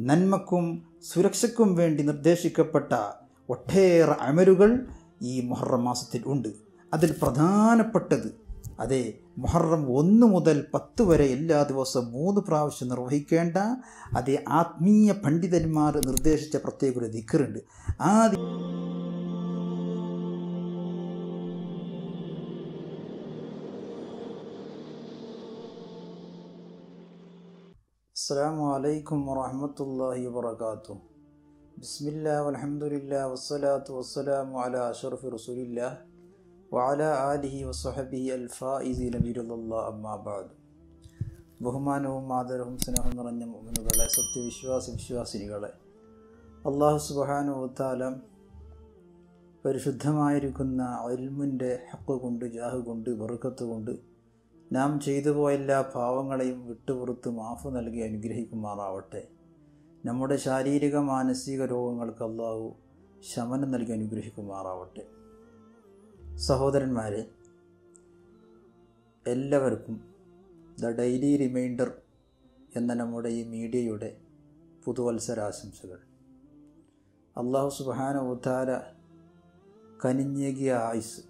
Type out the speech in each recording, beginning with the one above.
നന്മക്കും സുരക്ഷയ്ക്കും വേണ്ടി നിർദ്ദേശിക്കപ്പെട്ട ഒട്ടേറെ അമരുകൾ ഈ മുഹറം മാസത്തിൽ ഉണ്ട്. അതിൽ പ്രധാനപ്പെട്ടത് അതെ മുഹറം ഒന്ന് മുതൽ പത്ത് വരെ എല്ലാ ദിവസവും മൂന്ന് പ്രാവശ്യം നിർവഹിക്കേണ്ട അതേ ആത്മീയ പണ്ഡിതന്മാർ നിർദ്ദേശിച്ച പ്രത്യേക ഒരു ദിക്കറുണ്ട് ആ السلام عليكم ورحمة الله وبركاته بسم الله والحمد لله والصلاة والسلام على أشرف رسول الله وعلى آله وصحبه الفائزين برضا الله أما بعد ബഹുമാനവും ആദരവും സ്നേഹം നിറഞ്ഞ മുഅ്മിനുകളെ സത്യവിശ്വാസി വിശ്വാസിനികളെ അള്ളാഹു സുബാനുത്താലം പരിശുദ്ധമായിരിക്കുന്ന അൽമിൻ്റെ ഹക്ക് കൊണ്ട് ജാഹ് കൊണ്ട് ബറുക്കത്ത് കൊണ്ട് നാം ചെയ്തു പോയ എല്ലാ പാവങ്ങളെയും വിട്ടുപുറത്ത് മാഫ് നൽകി അനുഗ്രഹിക്കുമാറാവട്ടെ. നമ്മുടെ ശാരീരിക മാനസിക രോഗങ്ങൾക്ക് അള്ളാഹു ശമനം നൽകി അനുഗ്രഹിക്കുമാറാവട്ടെ. സഹോദരന്മാരെ എല്ലാവർക്കും ദ ഡെയിലി റിമൈൻഡർ എന്ന നമ്മുടെ ഈ മീഡിയയുടെ പുതുവത്സരാശംസകൾ. അള്ളാഹു സുബാന ഉദ്ധാര കനിഞ്ഞേകിയ ആയുസ്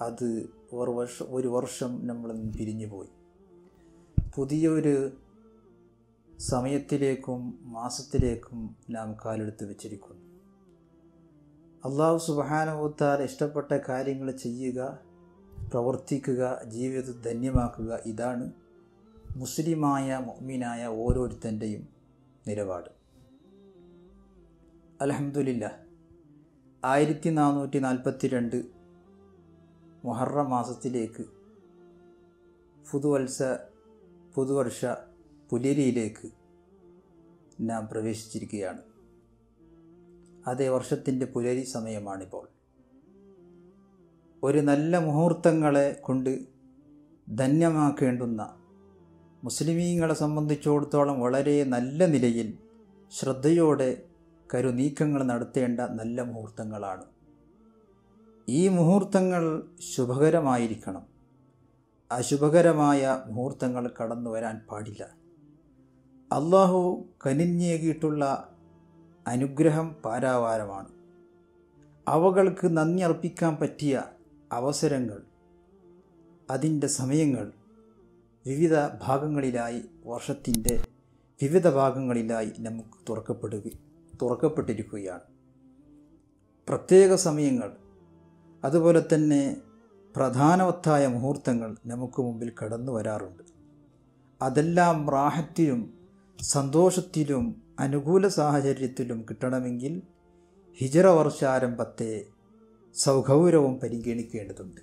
അത് ഒരു വർഷം ഒരു വർഷം നമ്മൾ പിരിഞ്ഞു പോയി പുതിയൊരു സമയത്തിലേക്കും മാസത്തിലേക്കും നാം കാലെടുത്ത് വെച്ചിരിക്കുന്നു. അള്ളാഹു സുബാനുഭൂത്താൽ ഇഷ്ടപ്പെട്ട കാര്യങ്ങൾ ചെയ്യുക പ്രവർത്തിക്കുക ജീവിതം ധന്യമാക്കുക ഇതാണ് മുസ്ലിമായ മൊമീനായ ഓരോരുത്തന്റെയും നിലപാട്. അലഹമുല്ല ആയിരത്തി നാനൂറ്റി നാൽപ്പത്തി രണ്ട് മുഹറം മാസത്തിലേക്ക് പുതുവത്സ പുതുവർഷ പുലരിയിലേക്ക് നാം പ്രവേശിച്ചിരിക്കുകയാണ്. അതേ വർഷത്തിന്റെ പുലരി സമയമാണിപ്പോൾ. ഒരു നല്ല മുഹൂർത്തങ്ങളെ കൊണ്ട് ധന്യമാക്കേണ്ടുന്ന മുസ്ലിമീങ്ങളെ സംബന്ധിച്ചിടത്തോളം വളരെ നല്ല നിലയിൽ ശ്രദ്ധയോടെ കരുനീക്കങ്ങൾ നടത്തേണ്ട നല്ല മുഹൂർത്തങ്ങളാണ്. ഈ മുഹൂർത്തങ്ങൾ ശുഭകരമായിരിക്കണം. അശുഭകരമായ മുഹൂർത്തങ്ങൾ കടന്നു വരാൻ പാടില്ല. അള്ളാഹു കനിഞ്ഞേകിയിട്ടുള്ള അനുഗ്രഹം പാരാവാരമാണ്. അവകൾക്ക് നന്ദി അർപ്പിക്കാൻ പറ്റിയ അവസരങ്ങൾ അതിന്റെ സമയങ്ങൾ വിവിധ ഭാഗങ്ങളിലായി വർഷത്തിന്റെ വിവിധ ഭാഗങ്ങളിലായി നമുക്ക് തുറക്കപ്പെടുക തുറക്കപ്പെട്ടിരിക്കുകയാണ്. പ്രത്യേക സമയങ്ങൾ അതുപോലെ തന്നെ പ്രധാനവത്തായ മുഹൂർത്തങ്ങൾ നമുക്ക് മുമ്പിൽ കടന്നു വരാറുണ്ട്. അതെല്ലാം റാഹത്തിലും സന്തോഷത്തിലും അനുകൂല സാഹചര്യത്തിലും കിട്ടണമെങ്കിൽ ഹിജറ വർഷാരംഭത്തെ സൗഗൗരവം പരിഗണിക്കേണ്ടതുണ്ട്.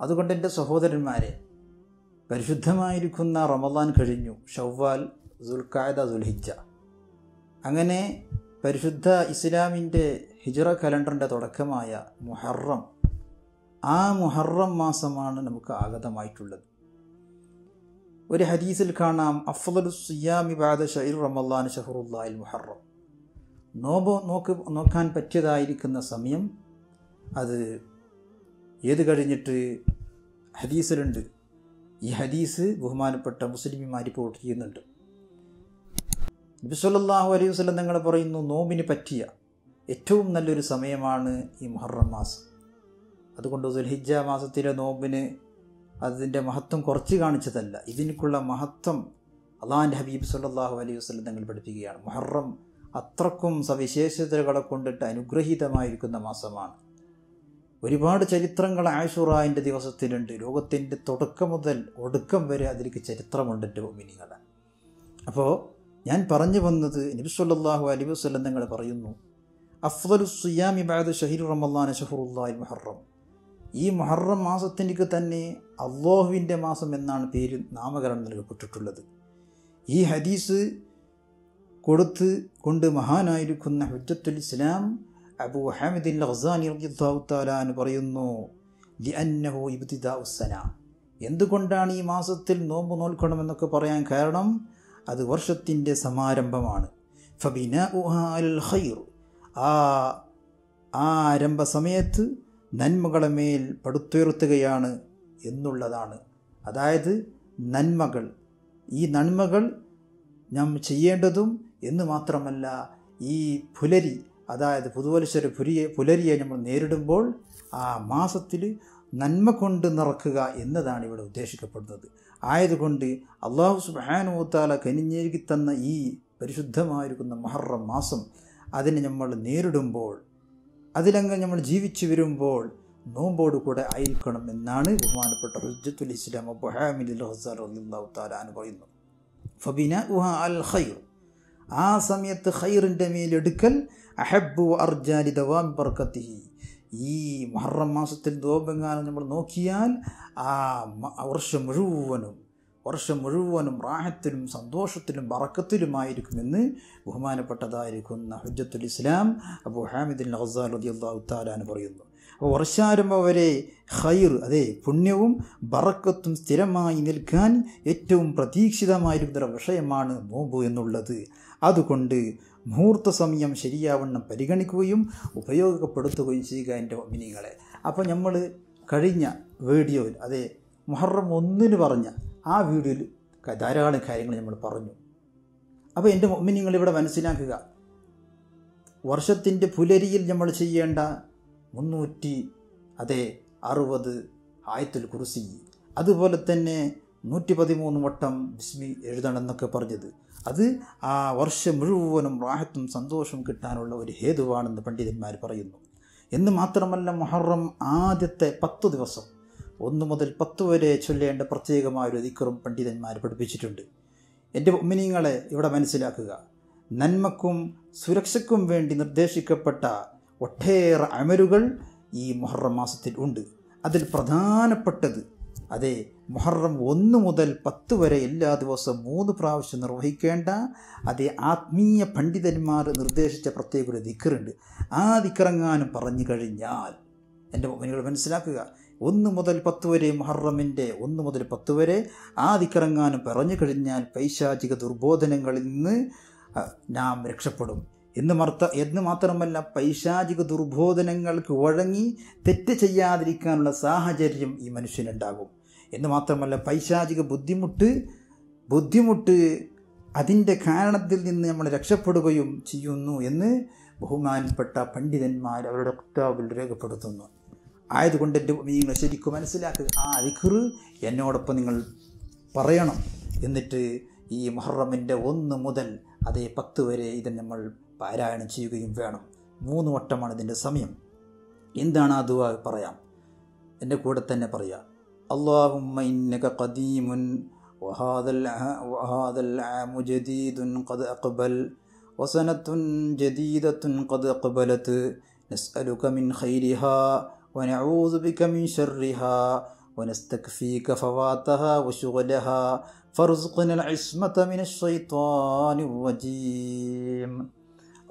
അതുകൊണ്ട് എന്റെ സഹോദരന്മാരെ പരിശുദ്ധമായിരിക്കുന്ന റമദാൻ കഴിഞ്ഞു ഷവ്വാൽ ദുൽഖായദ ദുൽഹിജ അങ്ങനെ പരിശുദ്ധ ഇസ്ലാമിന്റെ ഹിജറ കലണ്ടറിന്റെ തുടക്കമായ മുഹറം. ആ മുഹറം മാസമാണ് നമുക്ക് ആഗതമായിട്ടുള്ളത്. ഒരു ഹദീസിൽ കാണാം അഫ്ദലു സിയാമി ബാദ ഷൈർ റമല്ലാൻ ഷഹറുല്ലാൽ മുഹറം. നോബോ നോക്ക് നോക്കാൻ പറ്റിയതായിരിക്കുന്ന സമയം അത് ഏത് കഴിഞ്ഞിട്ട് ഹദീസിലുണ്ട്? ഈ ഹദീസ് ബഹുമാനപ്പെട്ട മുസ്ലിമിമാർ റിപ്പോർട്ട് ചെയ്യുന്നുണ്ട് നബിസ്വല്ലാഹു അലൈഹി വസ്ലം നിങ്ങൾ പറയുന്നു നോമ്പിന് പറ്റിയ ഏറ്റവും നല്ലൊരു സമയമാണ് ഈ മുഹറം മാസം. അതുകൊണ്ട് ദുൽഹിജ മാസത്തിലെ നോമ്പിന് അതിന്റെ മഹത്വം കുറച്ച് കാണിച്ചതല്ല. ഇതിനുള്ള മഹത്വം അള്ളാഹാന്റെ ഹബീബ് സല്ലാഹു അലൈഹി വസ്ലം തങ്ങൾ പഠിപ്പിക്കുകയാണ്. മുഹറം അത്രക്കും സവിശേഷതകളെ കൊണ്ടിട്ട് അനുഗ്രഹീതമായിരിക്കുന്ന മാസമാണ്. ഒരുപാട് ചരിത്രങ്ങൾ ആഷുറായിന്റെ ദിവസത്തിലുണ്ട്. ലോകത്തിന്റെ തുടക്കം മുതൽ ഒടുക്കം വരെ അതിലേക്ക് ചരിത്രമുണ്ട് എന്റെ മിനിങ്ങളെ അപ്പോൾ ഞാൻ പറഞ്ഞു വന്നത് നബിസ്വല്ലാഹു അലി വസ്ലം തങ്ങൾ പറയുന്നു അഫ്ദലു സുയാമി ബാദ് ഷഹീർ റമല്ലാൻ ഷഹറുല്ലാൽ മുഹറം. ഈ മുഹറം മാസത്തിനേക്ക് തന്നെ അള്ളാഹുവിന്റെ മാസം എന്നാണ് പേര് നാമകരണം നൽകപ്പെട്ടിട്ടുള്ളത്. ഈ ഹദീസ് കൊടുത്ത് കൊണ്ട് മഹാനായിരിക്കുന്ന ഹുജ്ജത്തുൽ ഇസ്ലാം അബു ഹാമിദിൻ ഖസാനി എന്ന് പറയുന്നു എന്തുകൊണ്ടാണ് ഈ മാസത്തിൽ നോമ്പ് നോൽക്കണമെന്നൊക്കെ പറയാൻ കാരണം അത് വർഷത്തിന്റെ സമാരംഭമാണ്. ഫബിന ഉഹാൽ ഖൈർ. ആ ആരംഭ സമയത്ത് നന്മകളെ മേൽ പടുത്തുയർത്തുകയാണ് എന്നുള്ളതാണ്. അതായത് നന്മകൾ. ഈ നന്മകൾ നാം ചെയ്യേണ്ടതും എന്ന് മാത്രമല്ല ഈ പുലരി അതായത് പുതുവത്സര പുരിയെ പുലരിയെ നമ്മൾ നേരിടുമ്പോൾ ആ മാസത്തിൽ നന്മ കൊണ്ട് നിറക്കുക എന്നതാണ് ഇവിടെ ഉദ്ദേശിക്കപ്പെടുന്നത്. ആയതുകൊണ്ട് അള്ളാഹു സുബാനുത്താല കനിഞ്ഞേകി തന്ന ഈ പരിശുദ്ധമായിരിക്കുന്ന മഹറം മാസം അതിനെ നമ്മൾ നേരിടുമ്പോൾ അതിലങ്ങ് നമ്മൾ ജീവിച്ചു വരുമ്പോൾ നോമ്പോട് കൂടെ ആയിരിക്കണം എന്നാണ് ബഹുമാനപ്പെട്ട റജ്ജത്തുൽ ഇസ്ലാം ഹസാർ അള്ളാഹു താലാൻ പറയുന്നു ഫബിന ഉഹ അൽ ഖൈർ ആ സമയത്ത് ഖൈറിന്റെ മേലെടുക്കൽ അഹബു അർജാലി ദവാം ബർക്കത്തിഹി. ഈ മുഹറം മാസത്തിൽ ദോബെങ്ങാനും നമ്മൾ നോക്കിയാൽ ആ വർഷം മുഴുവനും വർഷം മുഴുവനും റാഹത്തിലും സന്തോഷത്തിലും ബറക്കത്തിലുമായിരിക്കുമെന്ന് ബഹുമാനപ്പെട്ടതായിരിക്കുന്ന ഹജ്ജത്തുൽ ഇസ്ലാം അബു ഹാമിദിൻ ഹസാർ റതി അള്ളാഹു താലാൻ പറയുന്നു. വർഷാരംഭം വരെ ഖൈർ അതെ പുണ്യവും ബറക്കത്തും സ്ഥിരമായി നിൽക്കാൻ ഏറ്റവും പ്രതീക്ഷിതമായിരുന്ന വിഷയമാണ് നോമ്പ് എന്നുള്ളത്. അതുകൊണ്ട് മുഹൂർത്ത സമയം ശരിയാവണ്ണം പരിഗണിക്കുകയും ഉപയോഗപ്പെടുത്തുകയും ചെയ്യുക എന്റെ മിനിങ്ങളെ അപ്പോൾ നമ്മൾ കഴിഞ്ഞ വീഡിയോയിൽ അതെ മുഹറം ഒന്നിന് പറഞ്ഞ ആ വീഡിയോയിൽ ധാരാളം കാര്യങ്ങൾ നമ്മൾ പറഞ്ഞു. അപ്പോൾ എന്റെ മിനിങ്ങൾ ഇവിടെ മനസ്സിലാക്കുക വർഷത്തിന്റെ പുലരിയിൽ നമ്മൾ ചെയ്യേണ്ട മുന്നൂറ്റി അതെ അറുപത് ആയത്തുൽ കുറിസി അതുപോലെ തന്നെ നൂറ്റി പതിമൂന്ന് വട്ടം ബിസ്മി എഴുതണം എന്നൊക്കെ പറഞ്ഞത്. അത് ആ വർഷം മുഴുവനും റാഹത്തും സന്തോഷവും കിട്ടാനുള്ള ഒരു ഹേതുവാണെന്ന് പണ്ഡിതന്മാർ പറയുന്നു. എന്ന് മാത്രമല്ല മുഹറം ആദ്യത്തെ പത്ത് ദിവസം ഒന്ന് മുതൽ പത്ത് വരെ ചൊല്ലേണ്ട പ്രത്യേകമായ ഒരു ദിക്കറും പണ്ഡിതന്മാർ പഠിപ്പിച്ചിട്ടുണ്ട്. എന്റെ ഉമ്മിനിങ്ങളെ ഇവിടെ മനസ്സിലാക്കുക. നന്മക്കും സുരക്ഷയ്ക്കും വേണ്ടി നിർദ്ദേശിക്കപ്പെട്ട ഒട്ടേറെ അമലുകൾ ഈ മുഹറം മാസത്തിൽ ഉണ്ട്. അതിൽ പ്രധാനപ്പെട്ടത് അതെ മുഹറം ഒന്ന് മുതൽ പത്ത് വരെ എല്ലാ ദിവസവും മൂന്ന് പ്രാവശ്യം നിർവഹിക്കേണ്ട അതേ ആത്മീയ പണ്ഡിതന്മാർ നിർദ്ദേശിച്ച പ്രത്യേക ഒരു ദിക്കറുണ്ട് ആ ദിക്കറങ്ങാനും പറഞ്ഞു കഴിഞ്ഞാൽ എന്റെ നിങ്ങൾ മനസ്സിലാക്കുക. ഒന്ന് മുതൽ പത്ത് വരെ മുഹറമിന്റെ ഒന്ന് മുതൽ പത്ത് വരെ ആ ദിക്കറങ്ങാനും പറഞ്ഞു കഴിഞ്ഞാൽ പൈശാചിക ദുർബോധനങ്ങളിൽ നിന്ന് നാം രക്ഷപ്പെടും. എന്ന് മർത്ത എന്ന് മാത്രമല്ല പൈശാചിക ദുർബോധനങ്ങൾക്ക് വഴങ്ങി തെറ്റ് ചെയ്യാതിരിക്കാനുള്ള സാഹചര്യം ഈ മനുഷ്യനുണ്ടാകും. എന്ന് മാത്രമല്ല പൈശാചിക ബുദ്ധിമുട്ട് ബുദ്ധിമുട്ട് അതിന്റെ കാരണത്തിൽ നിന്ന് നമ്മൾ രക്ഷപ്പെടുകയും ചെയ്യുന്നു എന്ന് ബഹുമാനപ്പെട്ട പണ്ഡിതന്മാർ അവരുടെ കിതാബിൽ രേഖപ്പെടുത്തുന്നു. ആയതുകൊണ്ട് എന്റെ നിങ്ങൾ ശരിക്കും മനസ്സിലാക്കുക. ആ അതിഖർ എന്നോടൊപ്പം നിങ്ങൾ പറയണം. എന്നിട്ട് ഈ മുഹറമിന്റെ ഒന്ന് മുതൽ അതേ പത്ത് വരെ ഇത് നമ്മൾ പാരായണം ചെയ്യുകയും വേണം മൂന്ന് വട്ടമാണ് ഇതിൻ്റെ സമയം എന്താണ് ആ ദുവ പറയാം എൻ്റെ കൂടെ തന്നെ പറയാം اللهم إنك قديم وهذا الع- وهذا العام جديد قد أقبل وسنة جديدة قد أقبلت نسألك من خيرها ونعوذ بك من شرها ونستكفيك فواتها وشغلها فارزقنا العصمة من الشيطان الرجيم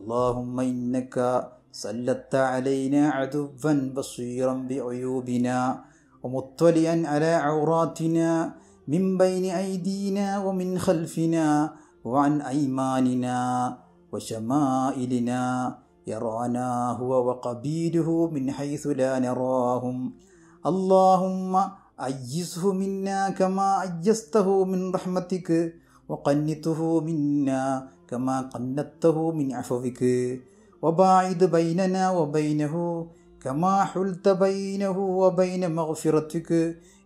اللهم إنك سلطت علينا عدوا بصيرا بعيوبنا ومطلعا على عوراتنا من بين أيدينا ومن خلفنا وعن أيماننا وشمائلنا. يرانا هو وقبيله من حيث لا نراهم. اللهم أيسه منا كما أيسته من رحمتك وقنته منا كما قنته من عفوك وباعد بيننا وبينه كما حلت بينه وبين مغفرتك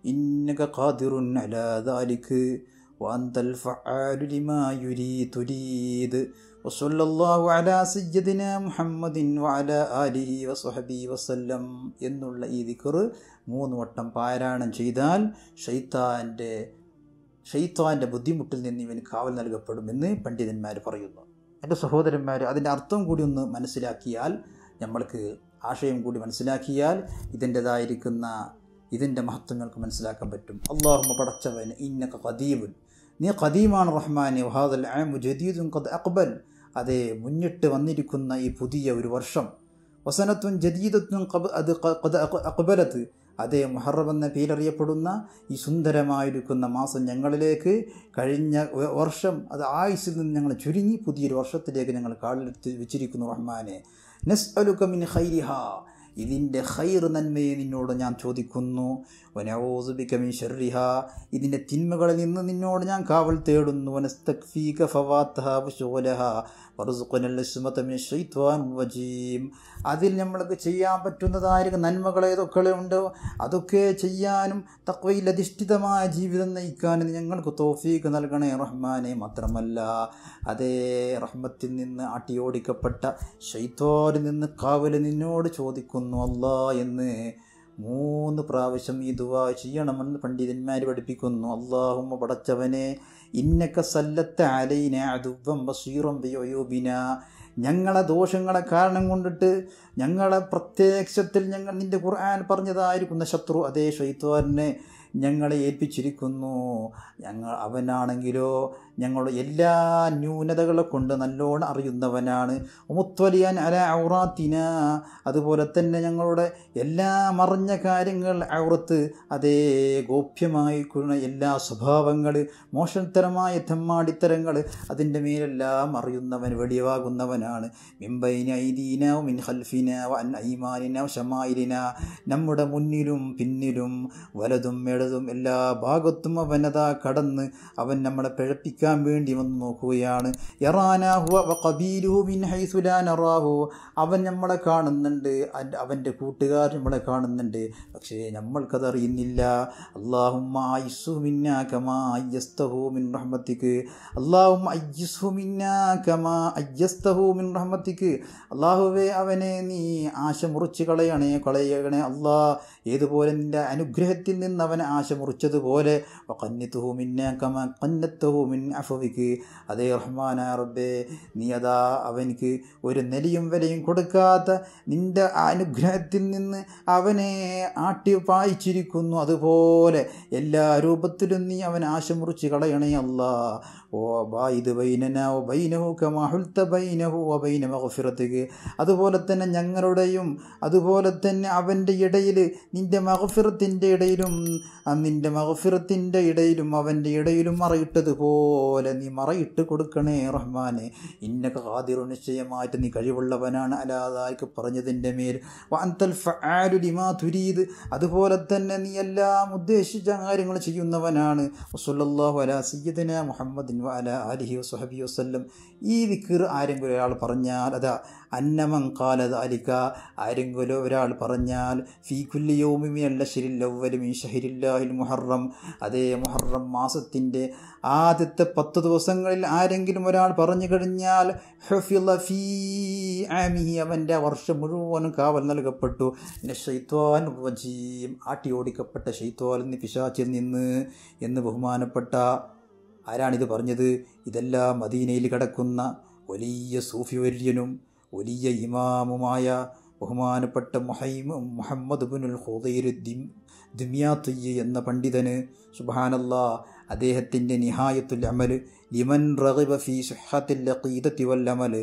إنك قادر على ذلك وأنت الفعال لما يريد تريد وصلى الله على سيدنا محمد وعلى آله وصحبه وسلم എന്നുള്ള ഈ ദിക്കറ് മൂന്ന് വട്ടം പാരായണം ചെയ്താൽ ഷെയ്ത്താൻ്റെ ഷെയ്ത്താന്റെ ബുദ്ധിമുട്ടിൽ നിന്ന് ഇവന് കാവൽ നൽകപ്പെടുമെന്ന് പണ്ഡിതന്മാർ പറയുന്നു. എന്റെ സഹോദരന്മാർ അതിന്റെ അർത്ഥം കൂടി ഒന്ന് മനസ്സിലാക്കിയാൽ നമ്മൾക്ക് ആശയം കൂടി മനസ്സിലാക്കിയാൽ ഇതിന്റെതായിരിക്കുന്ന ഇതിന്റെ മഹത്വം നമുക്ക് മനസ്സിലാക്കാൻ പറ്റും. അള്ളാഹുമ പടച്ചവൻ ഇന്നൊക്കെ ഖദീമുൻ. നീ കദീമാണ് റഹ്മാനെ വഹാദൽ ജദീദും കദ് അക്ബൽ അതെ മുന്നിട്ട് വന്നിരിക്കുന്ന ഈ പുതിയ ഒരു വർഷം. വസനത്വം ജദീദത്വം അത് അക്ബലത്ത് അതേ മുഹറം എന്ന പേരറിയപ്പെടുന്ന ഈ സുന്ദരമായിരിക്കുന്ന മാസം ഞങ്ങളിലേക്ക് കഴിഞ്ഞ വർഷം അത് ആയുസിൽ നിന്ന് ഞങ്ങൾ ചുരുങ്ങി പുതിയൊരു വർഷത്തിലേക്ക് ഞങ്ങൾ കാലെടുത്ത് വെച്ചിരിക്കുന്നു റഹ്മാനെ. നസ് മിൻ ഹൈരിഹ ഇതിന്റെ ഹൈർ നന്മയെ നിന്നോട് ഞാൻ ചോദിക്കുന്നു. ഷർറിഹ ഇതിന്റെ തിന്മകളിൽ നിന്ന് നിന്നോട് ഞാൻ കാവൽ തേടുന്നു. വജീം. അതിൽ നമ്മൾക്ക് ചെയ്യാൻ പറ്റുന്നതായ നന്മകൾ ഏതൊക്കെ ഉണ്ടോ? അതൊക്കെ ചെയ്യാനും തക്വയിൽ അധിഷ്ഠിതമായ ജീവിതം നയിക്കാനും ഞങ്ങൾക്ക് തോഫീക്ക് നൽകണേ റഹ്മാനെ മാത്രമല്ല. അതേ റഹ്മത്തിൽ നിന്ന് ആട്ടിയോടിക്കപ്പെട്ട ഷൈത്തോരിൽ നിന്ന് കാവൽ നിന്നോട് ചോദിക്കുന്നു അല്ലാ എന്ന് മൂന്ന് പ്രാവശ്യം ഈ ദുവാ ചെയ്യണമെന്ന് പണ്ഡിതന്മാർ പഠിപ്പിക്കുന്നു. അള്ളാഹുമ്മ പടച്ചവനെ ഇന്നക്ക സല്ലത്ത അലൈന അതുവം ബസീറം ബിയോബിന ഞങ്ങളെ ദോഷങ്ങളെ കാരണം കൊണ്ടിട്ട് ഞങ്ങളെ പ്രത്യക്ഷത്തിൽ ഞങ്ങൾ നിന്റെ ഖുർആൻ പറഞ്ഞതായിരിക്കുന്ന ശത്രു അതേ ഷൈത്വാനെ ഞങ്ങളെ ഏൽപ്പിച്ചിരിക്കുന്നു. ഞങ്ങൾ അവനാണെങ്കിലോ ഞങ്ങളുടെ എല്ലാ ന്യൂനതകളെ കൊണ്ട് നല്ലോണം അറിയുന്നവനാണ്. മുത്വലിയാൻ അല ഔറാത്തിന. അതുപോലെ തന്നെ ഞങ്ങളുടെ എല്ലാ മറിഞ്ഞ കാര്യങ്ങൾ ഔറത്ത് അതേ ഗോപ്യമായി എല്ലാ സ്വഭാവങ്ങൾ മോശത്തരമായ തെമ്മാടിത്തരങ്ങൾ അതിന്റെ മേലെല്ലാം അറിയുന്നവൻ വെടിവാകുന്നവനാണ് മിംബൈന ഐദീന മിൻ വൻ ഐമാനിന ഷമായിലിന നമ്മുടെ മുന്നിലും പിന്നിലും വലതും ഇടതും എല്ലാ ഭാഗത്തും അവനതാ കടന്ന് അവൻ നമ്മളെ പിഴപ്പിക്കാൻ വേണ്ടി വന്ന് നോക്കുകയാണ്. അവൻ നമ്മളെ കാണുന്നുണ്ട് അവന്റെ കൂട്ടുകാർ നമ്മളെ കാണുന്നുണ്ട്. പക്ഷേ നമ്മൾക്കതറിയുന്നില്ല. അള്ളാഹുവേ അവനെ നീ ആശ മുറിച്ച് കളയണേ കളയണേ അള്ളാ ഏതുപോലെ നിന്റെ അനുഗ്രഹത്തിൽ നിന്ന് അവൻ ആശ മുറിച്ചതുപോലെ അതേ റഹ്മാന റബ്ബേ നീ അതാ അവനിക്ക് ഒരു നെലിയും വിലയും കൊടുക്കാത്ത നിന്റെ അനുഗ്രഹത്തിൽ നിന്ന് അവനെ ആട്ടിപ്പായിച്ചിരിക്കുന്നു അതുപോലെ എല്ലാ രൂപത്തിലും നീ അവൻ ആശ മുറിച്ച് കളയണേ അല്ല ബൈന അതുപോലെ തന്നെ ഞങ്ങളുടെയും അതുപോലെ തന്നെ അവന്റെ ഇടയിൽ നിന്റെ മഹഫിറത്തിന്റെ ഇടയിലും നിന്റെ മഹഫിറത്തിന്റെ ഇടയിലും അവന്റെ ഇടയിലും മറയിട്ടതുപോലെ നീ മറയിട്ട് കൊടുക്കണേ റഹ്മാനെ. ഇന്നൊക്കെ ഹാദിറു നിശ്ചയമായിട്ട് നീ കഴിവുള്ളവനാണ്. അലാതായിക്ക് പറഞ്ഞതിന്റെ മേൽ ഫാലുലിമാ തുരീദ്. അതുപോലെ തന്നെ നീ എല്ലാം ഉദ്ദേശിച്ച കാര്യങ്ങൾ ചെയ്യുന്നവനാണ്. വസല്ലല്ലാഹു അലാ സയ്യിദന മുഹമ്മദിൻ വഅല അലിഹി വസ്ഹബി വസ്ല്ലം. ഈ വിക്കർ ആരെങ്കിലും ഒരാൾ പറഞ്ഞാൽ അതാ അന്നമൻ കാലത് അലിക്ക ആരെങ്കിലും ഒരാൾ പറഞ്ഞാൽ ഫീ കുല്ലി യൗമിമിനല്ല ശരില്ലവ്വലും ഈ ഷഹിരില്ലാഹിൽ മുഹറം. അതേ മുഹറം മാസത്തിന്റെ ആദ്യത്തെ പത്ത് ദിവസങ്ങളിൽ ആരെങ്കിലും ഒരാൾ പറഞ്ഞു കഴിഞ്ഞാൽ ഹഫിള ഫീ ആമിഹി അവന്റെ വർഷം മുഴുവനും കാവൽ നൽകപ്പെട്ടു. പിന്നെ ഷെയ്ത്വാൻ വജീം ആട്ടിയോടിക്കപ്പെട്ട ഷെയ്ത്വാൻ നിന്ന് പിശാച്ചിൽ നിന്ന് എന്ന് ബഹുമാനപ്പെട്ട ആരാണിത് പറഞ്ഞത്? ഇതെല്ലാം മദീനയിൽ കിടക്കുന്ന വലിയ സൂഫി വര്യനും വലിയ ഇമാമുമായ ബഹുമാനപ്പെട്ട മുഹൈമ മുഹമ്മദ് ബുനുൽ ഹുദൈർ ദിം ദിമ്യാത്തുയ്യ എന്ന പണ്ഡിതന് സുബാനല്ല അദ്ദേഹത്തിന്റെ നിഹായത്തുൽ അമൽ ലിമൻ റഹിബ ഫി സുഹത്തിൽ വൽ അമൽ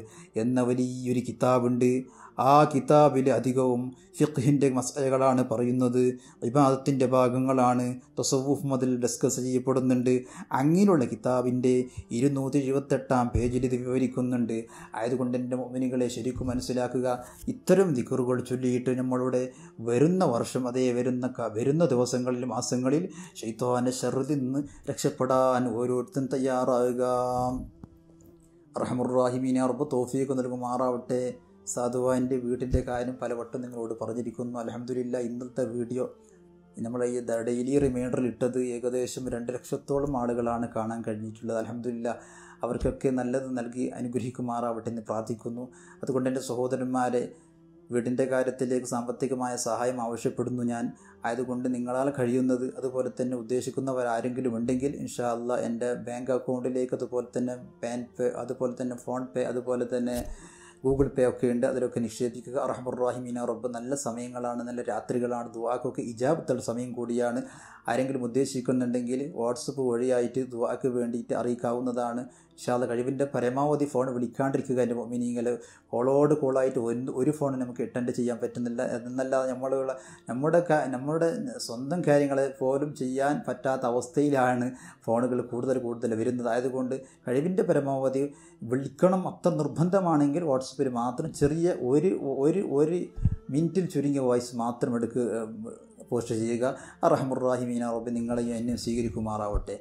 എന്ന വലിയൊരു കിതാബുണ്ട്. ആ കിതാബിൽ അധികവും ഫിഖ്ഹിന്റെ മസലകളാണ് പറയുന്നത് വിവാദത്തിന്റെ ഭാഗങ്ങളാണ് തൊസവൂഫ് മുതൽ ഡിസ്കസ് ചെയ്യപ്പെടുന്നുണ്ട് അങ്ങനെയുള്ള കിതാബിന്റെ ഇരുന്നൂറ്റി എഴുപത്തെട്ടാം പേജിൽ ഇത് വിവരിക്കുന്നുണ്ട് ആയതുകൊണ്ട് എന്റെ മോമിനികളെ ശരിക്കും മനസ്സിലാക്കുക ഇത്തരം ദിക്കറുകൾ ചൊല്ലിയിട്ട് നമ്മളുടെ വരുന്ന വർഷം അതേ വരുന്ന വരുന്ന ദിവസങ്ങളിൽ മാസങ്ങളിൽ ഷെയ്ത്തോന്റെ ഷെറുതിൽ നിന്ന് രക്ഷപ്പെടാൻ ഓരോരുത്തരും തയ്യാറാകുക റഹമുറാഹിമീനെ അറബ് തോഫിയൊക്കെ നൽകുമാറാവട്ടെ സാധുവാന്റെ വീട്ടിന്റെ കാര്യം പലവട്ടം നിങ്ങളോട് പറഞ്ഞിരിക്കുന്നു. അലഹമില്ല ഇന്നത്തെ വീഡിയോ നമ്മൾ ഈ ഡെയിലി റിമൈൻഡറിൽ ഇട്ടത് ഏകദേശം രണ്ട് ലക്ഷത്തോളം ആളുകളാണ് കാണാൻ കഴിഞ്ഞിട്ടുള്ളത്. അലഹമില്ല അവർക്കൊക്കെ നല്ലത് നൽകി അനുഗ്രഹിക്കുമാറാവട്ടെ എന്ന് പ്രാർത്ഥിക്കുന്നു. അതുകൊണ്ട് എന്റെ സഹോദരന്മാരെ വീടിന്റെ കാര്യത്തിലേക്ക് സാമ്പത്തികമായ സഹായം ആവശ്യപ്പെടുന്നു ഞാൻ. ആയതുകൊണ്ട് നിങ്ങളാൽ കഴിയുന്നത് അതുപോലെ തന്നെ ഉദ്ദേശിക്കുന്നവരാരെങ്കിലും ഉണ്ടെങ്കിൽ ഇൻഷാ അല്ല എന്റെ ബാങ്ക് അക്കൗണ്ടിലേക്ക് അതുപോലെ തന്നെ പാൻ പേ അതുപോലെ തന്നെ ഫോൺ പേ അതുപോലെ തന്നെ ഗൂഗിൾ പേ ഒക്കെ ഉണ്ട്. അതിലൊക്കെ നിക്ഷേപിക്കുക അറഹമുറാഹിമീന റബ്ബ് നല്ല സമയങ്ങളാണ് നല്ല രാത്രികളാണ്. ദുവാക്കൊക്കെ ഇജാബത്തുള്ള സമയം കൂടിയാണ്. ആരെങ്കിലും ഉദ്ദേശിക്കുന്നുണ്ടെങ്കിൽ വാട്സപ്പ് വഴിയായിട്ട് ദുവാക്ക് വേണ്ടിയിട്ട് അറിയിക്കാവുന്നതാണ്. ഇൻഷാല്ല കഴിവിന്റെ പരമാവധി ഫോൺ വിളിക്കാണ്ടിരിക്കുക എന്റെ മീനിങ്ങിൽ കോളോട് കോളായിട്ട് ഒരു ഒരു ഫോൺ നമുക്ക് അറ്റൻഡ് ചെയ്യാൻ പറ്റുന്നില്ല. എന്നല്ലാതെ നമ്മളുള്ള നമ്മുടെ നമ്മുടെ സ്വന്തം കാര്യങ്ങൾ പോലും ചെയ്യാൻ പറ്റാത്ത അവസ്ഥയിലാണ് ഫോണുകൾ കൂടുതൽ കൂടുതൽ വരുന്നത്. ആയതുകൊണ്ട് കഴിവിന്റെ പരമാവധി വിളിക്കണം. അത്ര നിർബന്ധമാണെങ്കിൽ വാട്സപ്പിൽ മാത്രം ചെറിയ ഒരു ഒരു ഒരു മിനിറ്റിൽ ചുരുങ്ങിയ വോയിസ് മാത്രം എടുക്കുക പോസ്റ്റ് ചെയ്യുക. അറഹമുറാഹിമീന റബ്ബ് നിങ്ങളെ എന്നെ സ്വീകരിക്കുമാറാവട്ടെ.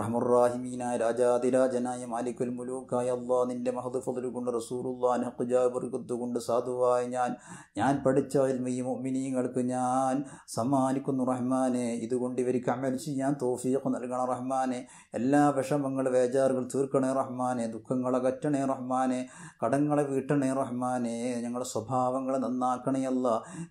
റഹമുറാഹിമീനായ രാജാതിരാജനായ മാലിക്കുൽ മുലൂക്കായ അള്ളാ നിന്റെ മഹദ് ഫضل കൊണ്ട് റസൂറുല്ലാൻ ഹഖുജാബർക്കത്ത് കൊണ്ട് സാധുവായ ഞാൻ ഞാൻ പഠിച്ച ഈ മുഅ്മിനീങ്ങൾക്ക് ഞാൻ സമ്മാനിക്കുന്നു റഹ്മാനെ. ഇതുകൊണ്ട് ഇവർക്ക് അമൽ ചെയ്യാൻ തോഫീഖ് നൽകണം റഹ്മാനെ. എല്ലാ വിഷമങ്ങൾ വേജാറുകൾ തീർക്കണേ റഹ്മാനെ. ദുഃഖങ്ങളെ കറ്റണേ റഹ്മാനെ. കടങ്ങളെ വീട്ടണേ റഹ്മാനെ. ഞങ്ങളുടെ സ്വഭാവങ്ങളെ നന്നാക്കണേ അല്ല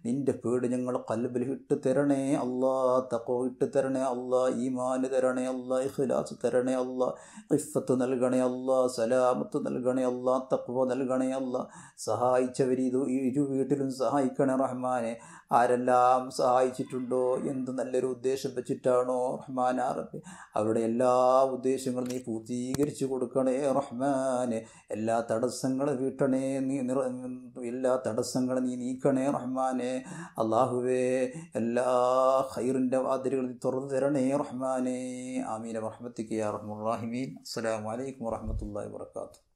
നിന്റെ പേട് ഞങ്ങൾ കൽബിൽ ഇട്ട് തരണേ അല്ലാ തക്കോ ഇട്ട് തരണേ അല്ലാ ഈമാന് തരണേ അല്ലാ ഇഖ്ലാസ് തരണേ അല്ല. ഇഫത്ത് നൽകണേ അല്ല. സലാമത്ത് നൽകണേ അല്ല. തക്വ നൽകണേ അല്ല. സഹായിച്ചവർ ഇത് ഇരു വീട്ടിലും സഹായിക്കണേ റഹ്മാനെ. ആരെല്ലാം സഹായിച്ചിട്ടുണ്ടോ? എന്ത് നല്ലൊരു ഉദ്ദേശം വെച്ചിട്ടാണോ റഹ്മാൻ ആറബ് അവരുടെ എല്ലാ ഉദ്ദേശങ്ങളും നീ പൂർത്തീകരിച്ചു കൊടുക്കണേ റഹ്മാനെ. എല്ലാ തടസ്സങ്ങളും വീട്ടണേ നീ നിറ എല്ലാ തടസ്സങ്ങളും നീ നീക്കണേ റഹ്മാനെ. അള്ളാഹുവേ എല്ലാ ഹൈറിന്റെ വാതിലുകളും തുറന്നു തരണേ റഹ്മാനെ. ആമീന rahmatika ya rahmur rahimin. Assalamualaikum warahmatullahi wabarakatuh.